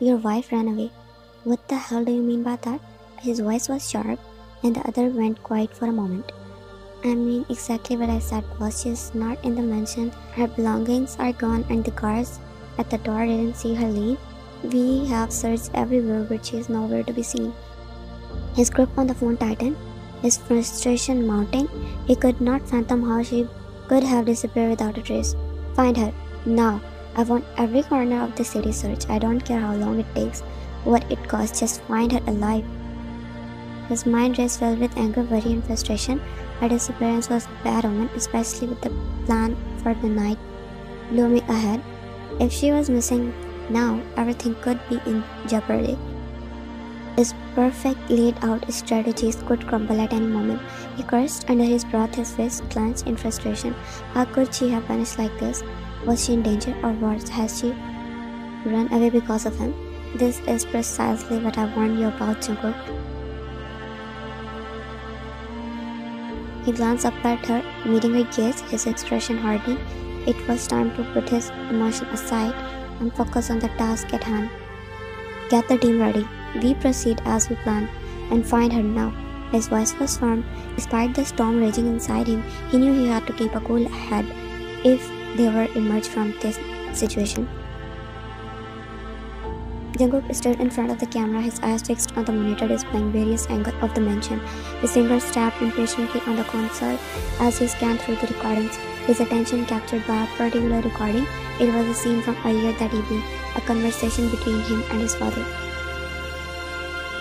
Your wife ran away. What the hell do you mean by that? His voice was sharp, and the other went quiet for a moment. I mean exactly what I said, boss. She's not in the mansion. Her belongings are gone, and the guards at the door didn't see her leave. We have searched everywhere, but she is nowhere to be seen. His grip on the phone tightened, his frustration mounting. He could not fathom how she could have disappeared without a trace. Find her, now. I want every corner of the city searched. I don't care how long it takes, what it costs, just find her alive. His mind raced filled with anger, worry, and frustration. Her disappearance was a bad omen, especially with the plan for the night looming ahead. If she was missing now, everything could be in jeopardy. His perfect laid out strategies could crumble at any moment. He cursed under his breath, his fist clenched in frustration. How could she have vanished like this? Was she in danger or worse, has she run away because of him? This is precisely what I warned you about, Jungkook. He glanced up at her, meeting her gaze, his expression hardening. It was time to put his emotion aside and focus on the task at hand. Get the team ready. We proceed as we planned and find her now. His voice was firm. Despite the storm raging inside him, he knew he had to keep a cool head if they were emerged from this situation. Jungkook stood in front of the camera, his eyes fixed on the monitor displaying various angles of the mansion. His fingers tapped impatiently on the console as he scanned through the recordings, his attention captured by a particular recording. It was a scene from earlier that evening, a conversation between him and his father.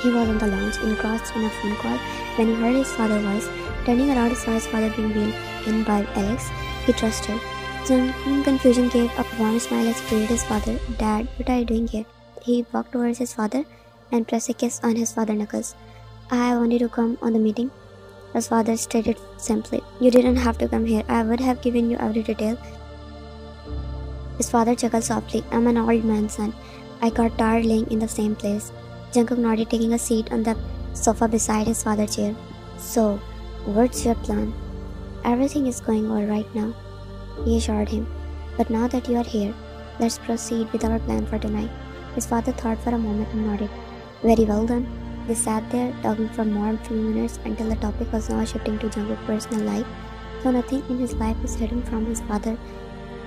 He was on the lounge, engrossed in a phone call, when he heard his father's voice. Turning around, he saw his father being wheeled in by Alex. He trusted. Some confusion gave a warm smile as he greeted his father. Dad, what are you doing here? He walked towards his father and pressed a kiss on his father's knuckles. I wanted to come on the meeting. His father stated simply, You didn't have to come here. I would have given you every detail. His father chuckled softly. I'm an old man's son. I got tired laying in the same place. Jungkook nodded, taking a seat on the sofa beside his father's chair. So, what's your plan? Everything is going all right now, he assured him. But now that you are here, let's proceed with our plan for tonight. His father thought for a moment and nodded. Very well then. They sat there talking for more than few minutes until the topic was now shifting to Jungkook's personal life. So nothing in his life is hidden from his father.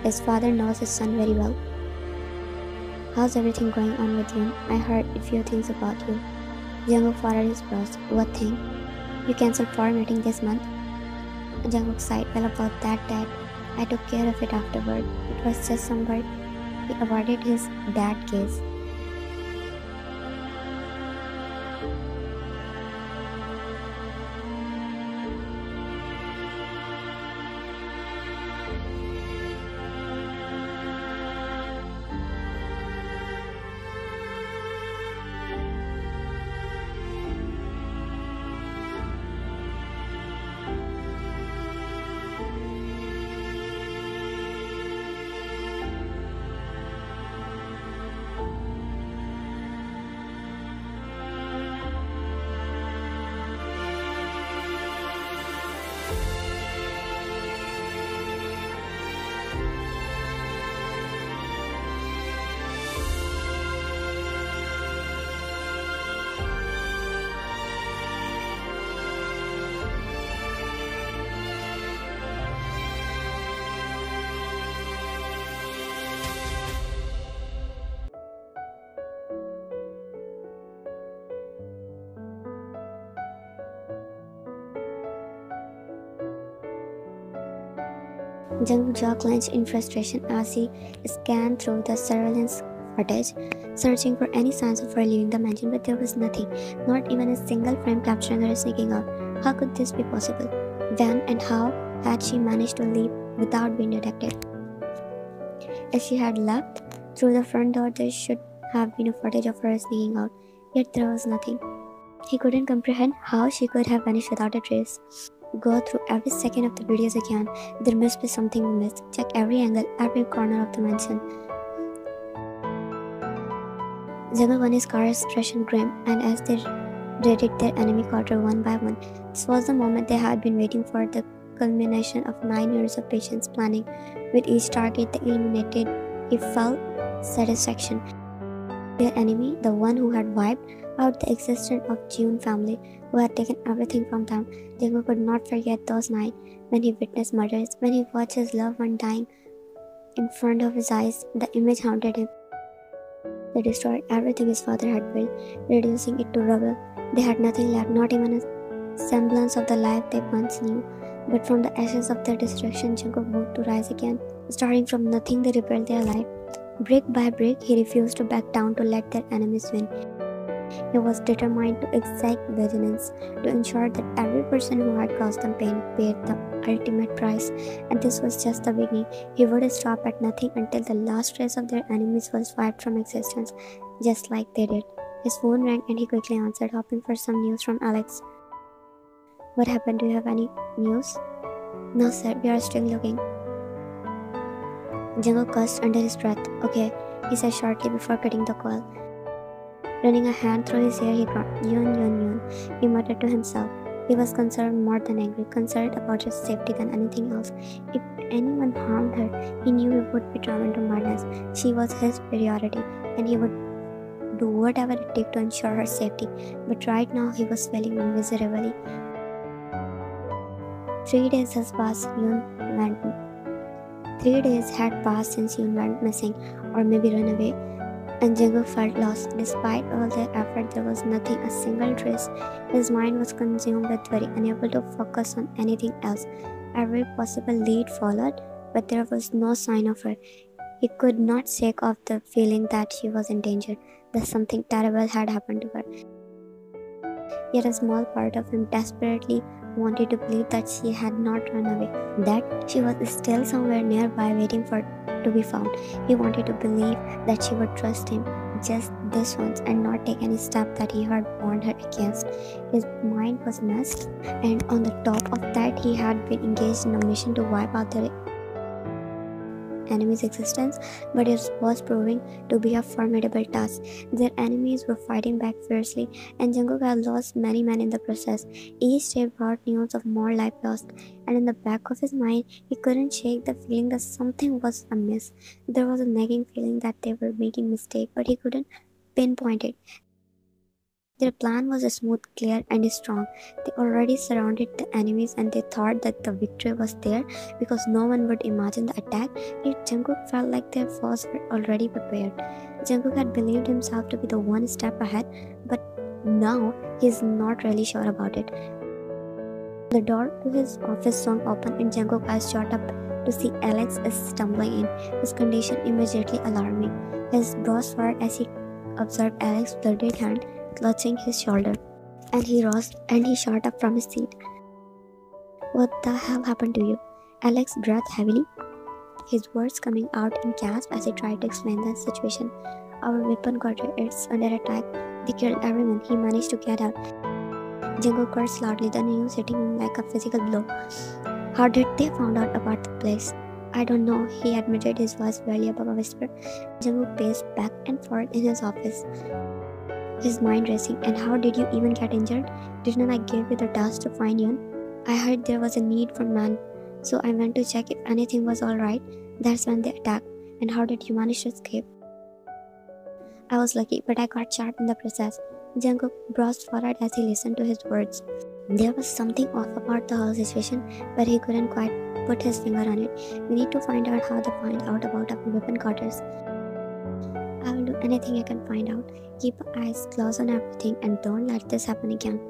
His father knows his son very well. How's everything going on with you? I heard a few things about you. Jungkook furrowed his brows. What thing? You cancelled for meeting this month? Jungkook sighed. Well, about that, Dad. I took care of it afterward. It was just some work. He avoided his dad gaze. Jungkook's jaw clenched in frustration as he scanned through the surveillance footage, searching for any signs of her leaving the mansion, but there was nothing, not even a single frame capturing her sneaking out. How could this be possible? When and how had she managed to leave without being detected? If she had left through the front door, there should have been a footage of her sneaking out, yet there was nothing. He couldn't comprehend how she could have vanished without a trace. Go through every second of the videos again. There must be something we missed. Check every angle, every corner of the mansion. Jungkook and his car expression grim, and as they raided their enemy quarter one by one, this was the moment they had been waiting for the culmination of nine years of patience planning. With each target they eliminated, he felt satisfaction. Their enemy, the one who had wiped out the existence of Jeon family, who had taken everything from them, Jungkook could not forget those nights when he witnessed murders, when he watched his loved one dying in front of his eyes. The image haunted him. They destroyed everything his father had built, reducing it to rubble. They had nothing left, not even a semblance of the life they once knew. But from the ashes of their destruction, Jungkook vowed to rise again. Starting from nothing, they rebuilt their life. Brick by brick, he refused to back down to let their enemies win. He was determined to exact vigilance to ensure that every person who had caused them pain paid the ultimate price. And this was just the beginning. He would stop at nothing until the last trace of their enemies was wiped from existence, just like they did. His phone rang and he quickly answered, hoping for some news from Alex. What happened? Do you have any news? No, sir, we are still looking. Jungkook cursed under his breath. Okay, he said shortly before cutting the call. Running a hand through his hair, he groaned. Yun, yun, yun. He muttered to himself. He was concerned more than angry, concerned about his safety than anything else. If anyone harmed her, he knew he would be driven to madness. She was his priority, and he would do whatever it took to ensure her safety. But right now, he was feeling miserably. Three days has passed, Yun went. Three days had passed since Yun went missing, or maybe run away, and Jungkook felt lost. Despite all their effort, there was nothing, a single trace. His mind was consumed with worry, unable to focus on anything else. Every possible lead followed, but there was no sign of her. He could not shake off the feeling that she was in danger, that something terrible had happened to her. Yet a small part of him desperately wanted to believe that she had not run away, that she was still somewhere nearby waiting for to be found. He wanted to believe that she would trust him just this once and not take any step that he had warned her against. His mind was messed, and on the top of that, he had been engaged in a mission to wipe out their enemy's existence, but it was proving to be a formidable task. Their enemies were fighting back fiercely, and Jungkook had lost many men in the process. Each day brought news of more life lost, and in the back of his mind, he couldn't shake the feeling that something was amiss. There was a nagging feeling that they were making mistake, but he couldn't pinpoint it. Their plan was smooth, clear, and strong. They already surrounded the enemies and they thought that the victory was there because no one would imagine the attack, yet Jungkook felt like their foes were already prepared. Jungkook had believed himself to be the one step ahead, but now he is not really sure about it. The door to his office swung open and Jungkook eyes shot up to see Alex stumbling in, his condition immediately alarming. His brows furrowed as he observed Alex's bloodied hand clutching his shoulder, and he rose and he shot up from his seat. What the hell happened to you? Alex breathed heavily, his words coming out in gasps as he tried to explain the situation. Our weapon got is under attack. They killed everyone. He managed to get out. Jungkook cursed loudly, the news hitting him like a physical blow. How did they find out about the place? I don't know, he admitted his voice barely above a whisper. Jungkook paced back and forth in his office his mind racing. And how did you even get injured? Didn't I give you the task to find you? I heard there was a need for man, so I went to check if anything was alright. That's when they attacked. And how did you manage to escape? I was lucky, but I got shot in the process. Jungkook browsed forward as he listened to his words. There was something off about the whole situation, but he couldn't quite put his finger on it. We need to find out how to find out about our weapon quarters. Anything I can find out. Keep eyes closed on everything and don't let this happen again.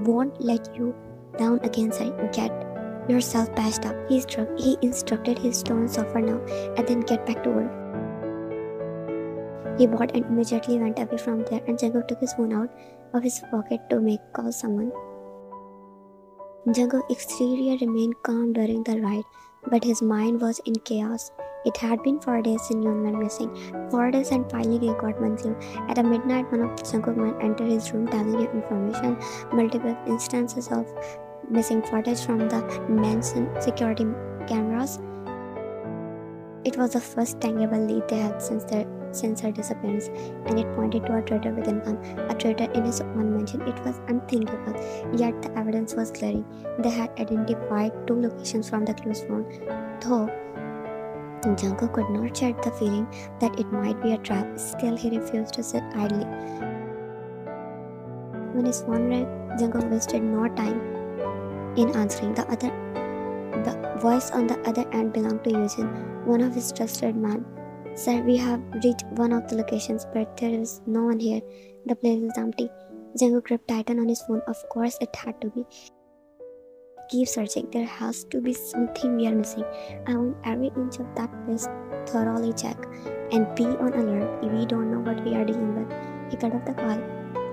Won't let you down again, sir. Get yourself patched up. He, struck, he instructed his stone suffer now and then get back to work. He bought and immediately went away from there and Jungkook took his phone out of his pocket to make call someone. Jungkook exterior remained calm during the ride, but his mind was in chaos. It had been four days since Yoon went missing. Four days and finally they got Manju. At a midnight, one of the Jungkook men entered his room telling him information, multiple instances of missing footage from the mansion security cameras. It was the first tangible lead they had since their since her disappearance, and it pointed to a traitor within them, a traitor in his own mansion. It was unthinkable, yet the evidence was glaring. They had identified two locations from the clues found, though Jungkook could not shake the feeling that it might be a trap. Still, he refused to sit idly. When his phone rang, Jungkook wasted no time in answering. The other, the voice on the other end belonged to Eugene, one of his trusted men. Sir, we have reached one of the locations, but there is no one here. The place is empty. Jungkook gripped tighten on his phone. Of course, it had to be. Keep searching. There has to be something we are missing. I want every inch of that place thoroughly checked. And be on alert. if We don't know what we are dealing with. He cut off the call.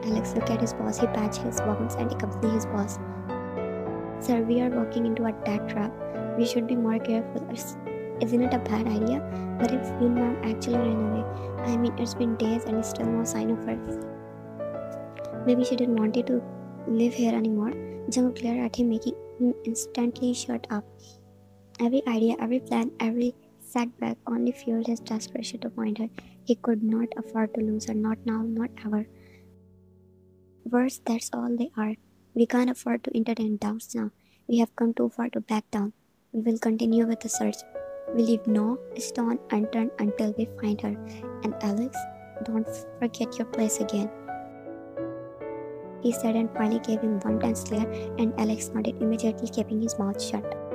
Alex looked at his boss. He patched his wounds and he accompanied his boss. Sir, we are walking into a death trap. We should be more careful. Isn't it a bad idea? But if Yun Mom actually ran away? I mean, it's been days and still no sign of her. Maybe she didn't want to live here anymore. Jungkook glared at him, making him instantly shut up. Every idea, every plan, every setback only fueled his desperation to find her. He could not afford to lose her, not now, not ever. Worse, that's all they are. We can't afford to entertain doubts now. We have come too far to back down. We will continue with the search. We leave no stone unturned until we find her. And Alex, don't forget your place again. He said and finally gave him one tense glare, and Alex nodded, immediately keeping his mouth shut.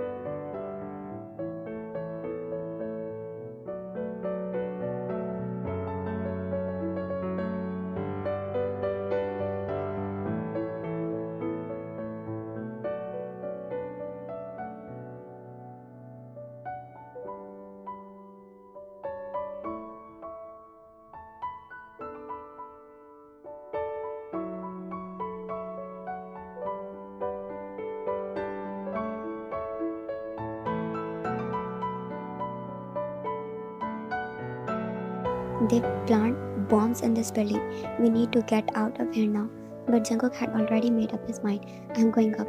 They plant bombs in this building. We need to get out of here now. But Jungkook had already made up his mind. I'm going up.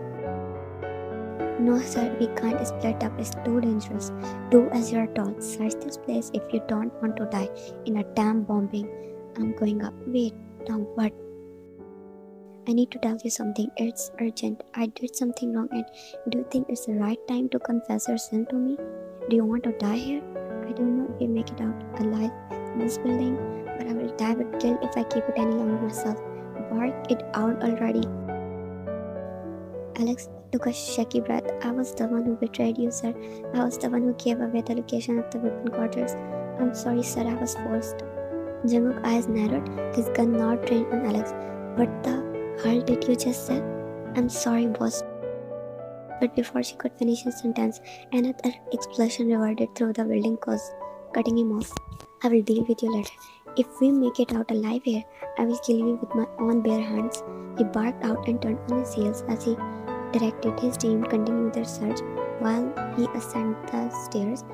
No, sir, we can't split up. It's too dangerous. Do as you're told. Search this place if you don't want to die in a damn bombing. I'm going up. Wait, now what? I need to tell you something. It's urgent. I did something wrong, and do you think it's the right time to confess your sin to me? Do you want to die here? I don't know if we make it out alive this building, but I will die with guilt if I keep it any longer myself. Bark it out already. Alex took a shaky breath. I was the one who betrayed you, sir. I was the one who gave away the location of the weapon quarters. I'm sorry, sir, I was forced. Jungkook's eyes narrowed, his gun now trained on Alex. What the hell did you just say? I'm sorry, boss. But before she could finish his sentence, another explosion reverberated through the building, cutting him off. I will deal with you later. If we make it out alive here, I will kill you with my own bare hands. He barked out and turned on his heels as he directed his team to continue their search while he ascended the stairs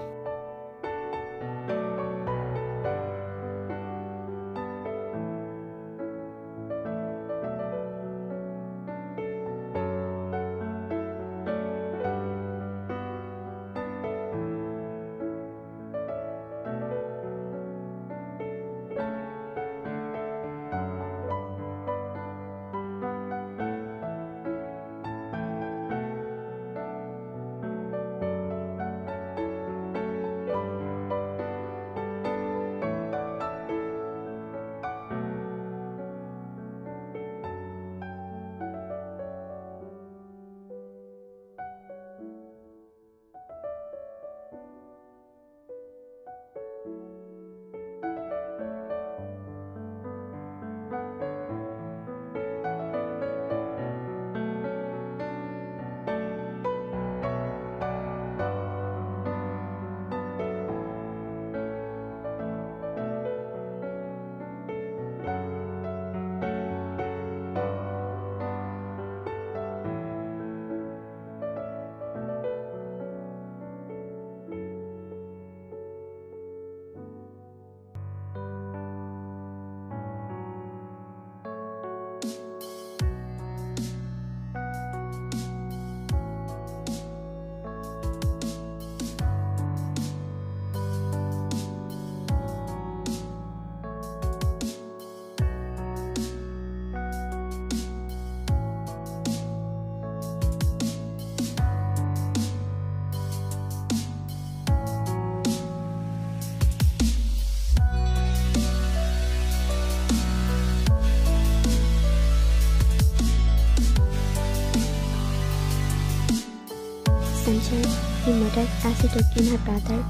muttered as he took in her brother's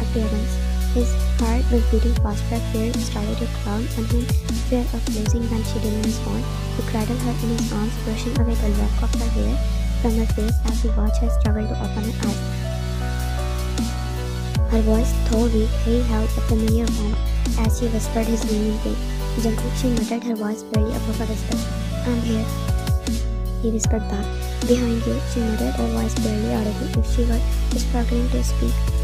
appearance. His heart was beating faster, fear started to cloud on him, fear of losing when she didn't respond. He cradled her in his arms, brushing away the lock of her hair from her face as he watched her struggle to open her eyes. Her voice, though weak, he held a familiar warmth as he whispered his name in pain. Jungkook, she muttered her voice barely above a whisper. I'm here. He whispered back. Behind you, she muttered her voice barely audible if she were struggling to speak.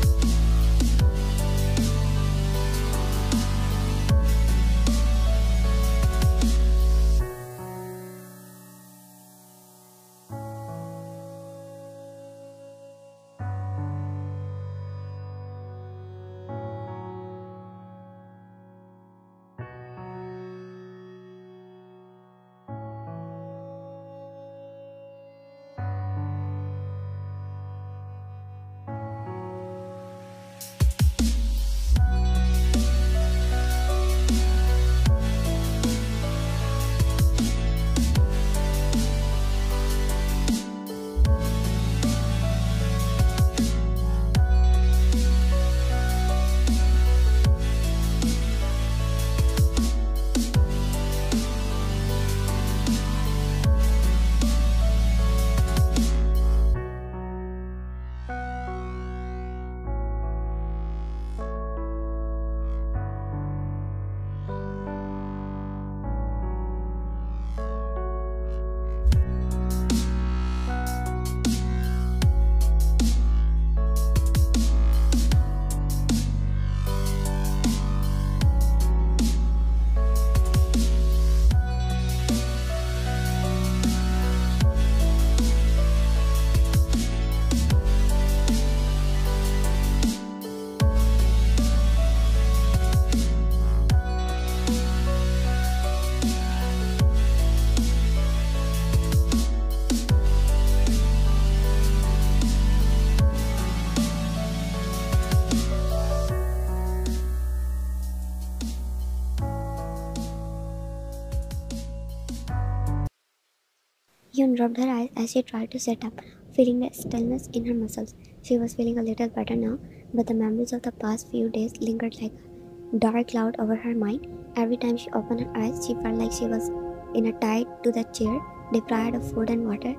Rubbed her eyes as she tried to sit up, feeling the stillness in her muscles. She was feeling a little better now, but the memories of the past few days lingered like a dark cloud over her mind. Every time she opened her eyes, she felt like she was in a tied to the chair, deprived of food and water.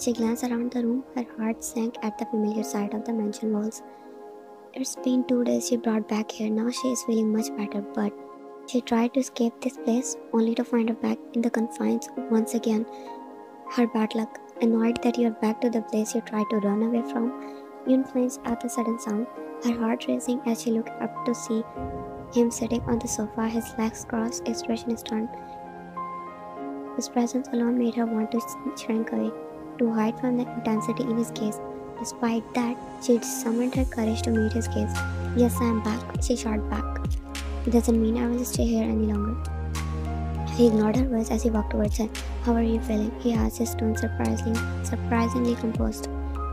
She glanced around the room, her heart sank at the familiar sight of the mansion walls. It's been two days she brought back here. Now she is feeling much better, but she tried to escape this place only to find her back in the confines once again her bad luck. Annoyed that you are back to the place you tried to run away from, Yoon flinched at the sudden sound, her heart racing as she looked up to see him sitting on the sofa, his legs crossed, expression stern. His presence alone made her want to shrink away, to hide from the intensity in his gaze. Despite that, she summoned her courage to meet his gaze. Yes, I am back, she shot back. It doesn't mean I will stay here any longer. He ignored her words as he walked towards her. How are you feeling? He asked, his tone surprisingly, surprisingly composed.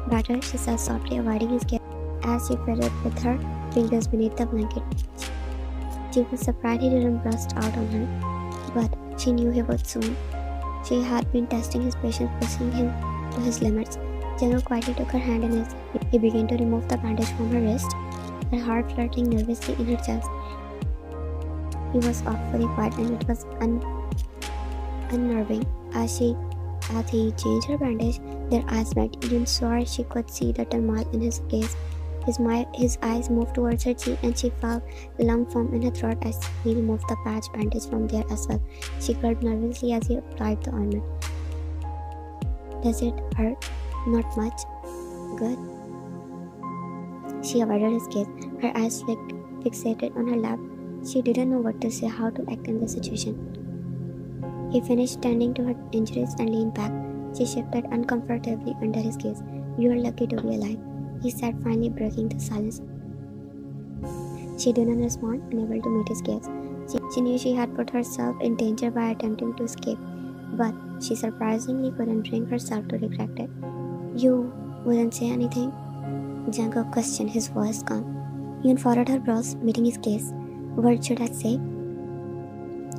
Better, she said softly, avoiding his gaze as she fitted with her fingers beneath the blanket. She was surprised he didn't burst out on her, but she knew he would soon. She had been testing his patience, pushing him to his limits. Jungkook quietly took her hand in his. He began to remove the bandage from her wrist, her heart flirting nervously in her chest. He was awfully quiet and it was un- unnerving. As she as he changed her bandage, their eyes met. Yoon saw she could see the turmoil in his gaze. His, his eyes moved towards her cheek and she felt the lump form in her throat as he removed the patch bandage from there as well. She gulped nervously as he applied the ointment. Does it hurt? Not much. Good. She avoided his gaze, her eyes flicked, fixated on her lap she didn't know what to say, how to act in the situation. He finished tending to her injuries and leaned back. She shifted uncomfortably under his gaze. You are lucky to be alive, he said, finally breaking the silence. She didn't respond, unable to meet his gaze. She, she knew she had put herself in danger by attempting to escape, but she surprisingly couldn't bring herself to regret it. You wouldn't say anything? Jungkook questioned, his voice calm. Yoon furrowed her brows, meeting his gaze. What should I say?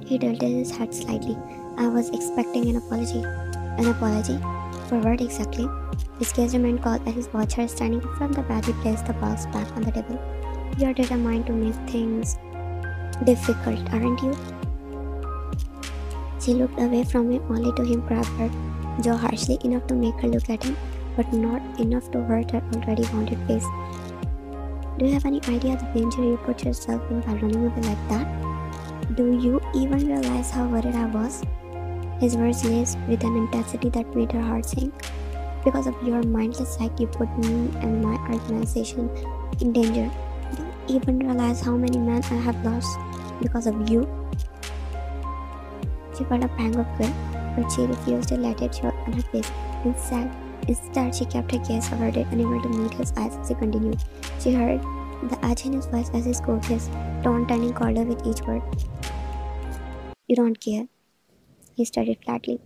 He tilted his head slightly. I was expecting an apology. An apology? For what exactly? His gaze remained cold as his watcher standing from the bed. He placed the box back on the table. You're determined to make things difficult, aren't you? She looked away from him only to him grab her jaw harshly enough to make her look at him, but not enough to hurt her already wounded face. Do you have any idea the danger you put yourself in by running away like that? Do you even realize how worried I was? His words laced with an intensity that made her heart sink. Because of your mindless act, you put me and my organization in danger. Do you even realize how many men I have lost because of you? She felt a pang of guilt, but she refused to let it show on her face. Instead, instead she kept her gaze averted, unable to meet his eyes as he continued. She heard the edge in his voice as he spoke, his tone turning colder with each word. You don't care. He stared flatly,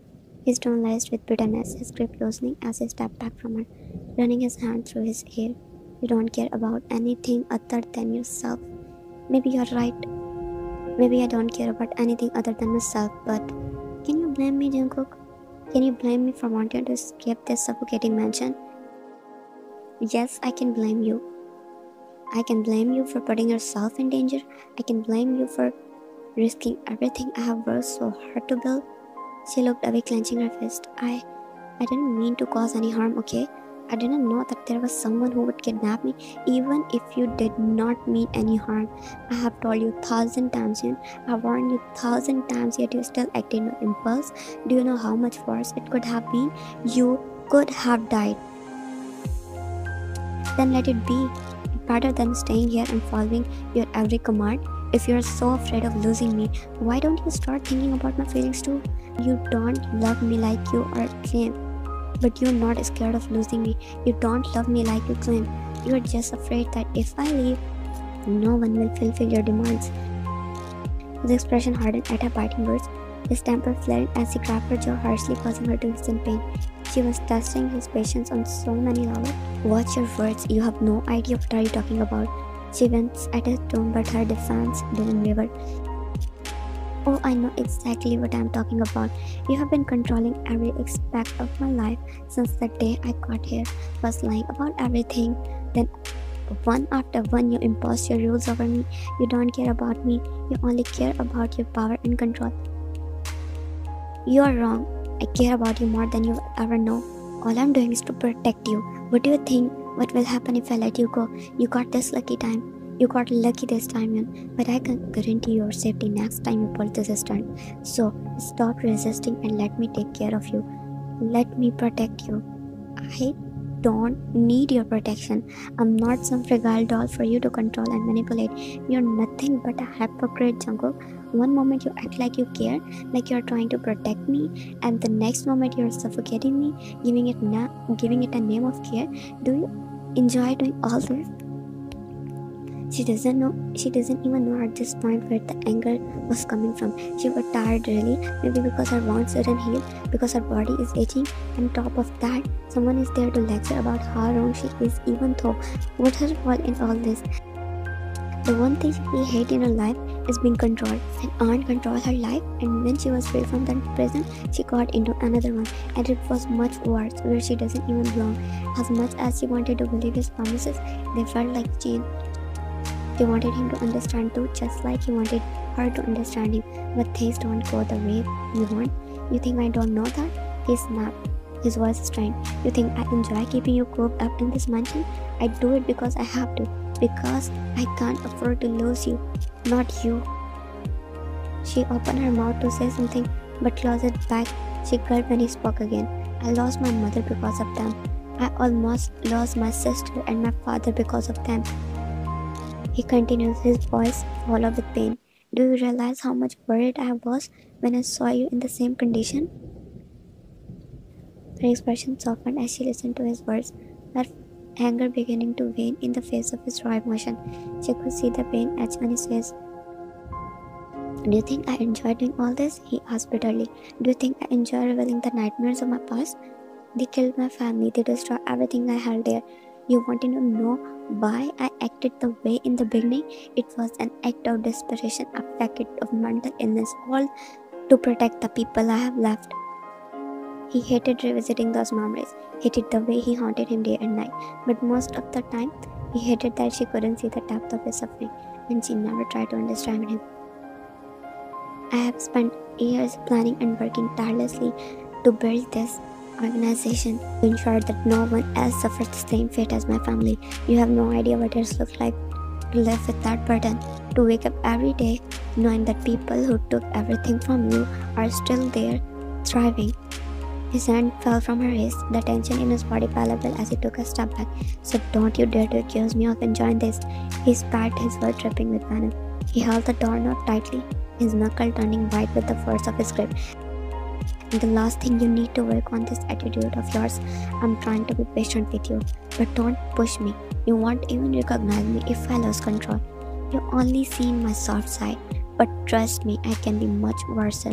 his tone laced with bitterness, his grip loosening as he stepped back from her, running his hand through his hair. You don't care about anything other than yourself. Maybe you're right. Maybe I don't care about anything other than myself, but can you blame me, Jungkook? Can you blame me for wanting to escape this suffocating mansion? Yes, I can blame you. I can blame you for putting yourself in danger. I can blame you for risking everything I have worked so hard to build. She looked away, clenching her fist. I I didn't mean to cause any harm, okay? I didn't know that there was someone who would kidnap me, even if you did not mean any harm. I have told you thousand times, you I warned you thousand times, yet you still acted on impulse. Do you know how much worse it could have been? You could have died. Then let it be. Better than staying here and following your every command. If you're so afraid of losing me, why don't you start thinking about my feelings too? You don't love me like you are claim, but you're not scared of losing me. You don't love me like you claim. You're just afraid that if I leave, no one will fulfill your demands. His expression hardened at her biting words, his temper flared as he grabbed her jaw harshly, causing her to instant pain. She was testing his patience on so many levels. Watch your words, you have no idea what are you talking about. She winced at his tone, but her defense didn't waver. Oh, I know exactly what I'm talking about. You have been controlling every aspect of my life since the day I got here. Was lying about everything. Then, one after one, you impose your rules over me. You don't care about me. You only care about your power and control. You are wrong. I care about you more than you ever know. All I'm doing is to protect you. What do you think? What will happen if I let you go? You got this lucky time. You got lucky this time, man, but I can guarantee your safety next time you pull this stunt. So stop resisting and let me take care of you. Let me protect you. I don't need your protection. I'm not some fragile doll for you to control and manipulate. You're nothing but a hypocrite, Jungkook. One moment you act like you care, like you're trying to protect me, and the next moment you're suffocating me, giving it na- giving it a name of care. Do you enjoy doing all this? She doesn't know she doesn't even know at this point where the anger was coming from. She was tired really, maybe because her wounds didn't heal, because her body is itching, and top of that, someone is there to lecture about how wrong she is, even though what her fault in all this. The one thing she hates in her life is being controlled, and Aunt controlled her life. And when she was free from that prison, she got into another one, and it was much worse, where she doesn't even belong. As much as she wanted to believe his promises, they felt like chain he wanted him to understand too, just like he wanted her to understand him. But things don't go the way you want. You think I don't know that? He snapped. His voice strained. You think I enjoy keeping you cooped up in this mansion? I do it because I have to. Because I can't afford to lose you. Not you. She opened her mouth to say something, but closed it back. She cried when he spoke again. I lost my mother because of them. I almost lost my sister and my father because of them. He continues, his voice full of pain. Do you realize how much worried I was when I saw you in the same condition? Her expression softened as she listened to his words, her anger beginning to wane in the face of his raw emotion. She could see the pain etched on his face. Do you think I enjoy doing all this? He asked bitterly. Do you think I enjoy revealing the nightmares of my past? They killed my family, they destroyed everything I held dear. You wanted to know why I acted the way in the beginning? It was an act of desperation, a packet of mental illness, all to protect the people I have left. He hated revisiting those memories, hated the way he haunted him day and night, but most of the time, he hated that she couldn't see the depth of his suffering and she never tried to understand him. I have spent years planning and working tirelessly to build this organization to ensure that no one else suffers the same fate as my family. You have no idea what it looks like to live with that burden, to wake up every day knowing that people who took everything from you are still there, thriving. His hand fell from her wrist, the tension in his body palpable as he took a step back. So don't you dare to accuse me of enjoying this. He spat, his voice dripping with venom. He held the doorknob tightly, his knuckle turning white with the force of his grip. And the last thing you need to work on this attitude of yours. I'm trying to be patient with you, but don't push me. You won't even recognize me if I lose control. You only see my soft side, but trust me, I can be much worse.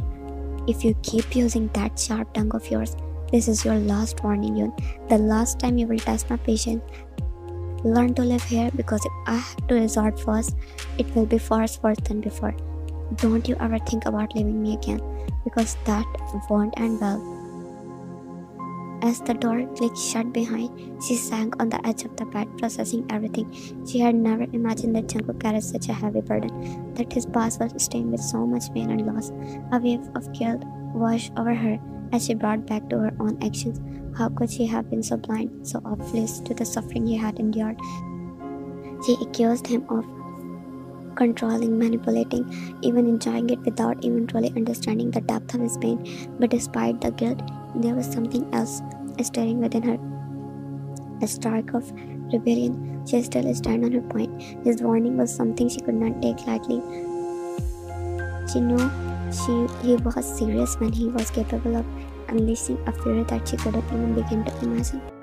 If you keep using that sharp tongue of yours, this is your last warning, Yun. The last time you will test my patience. Learn to live here because if I have to resort first, it will be far worse than before. Don't you ever think about leaving me again because that won't end well. As the door clicked shut behind, she sank on the edge of the bed, processing everything. She had never imagined that Jungkook carried such a heavy burden, that his past was stained with so much pain and loss. A wave of guilt washed over her as she brought back to her own actions. How could she have been so blind, so oblivious to the suffering he had endured? She accused him of controlling, manipulating, even enjoying it without even truly understanding the depth of his pain. But despite the guilt, there was something else stirring within her. A spark of rebellion. She still stand on her point. His warning was something she could not take lightly. She knew she he was serious when he was capable of unleashing a fury that she couldn't even begin to imagine.